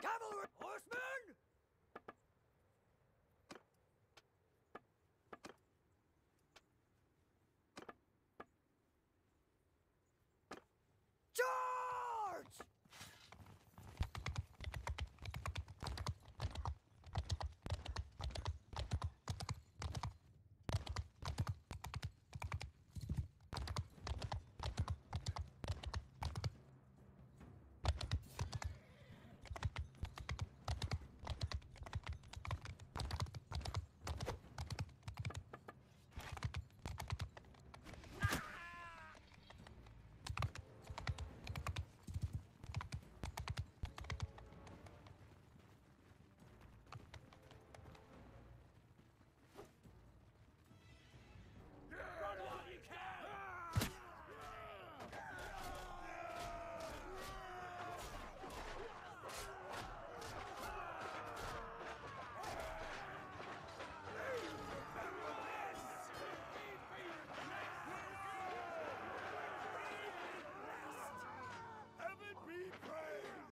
Cavalry! Horsemen!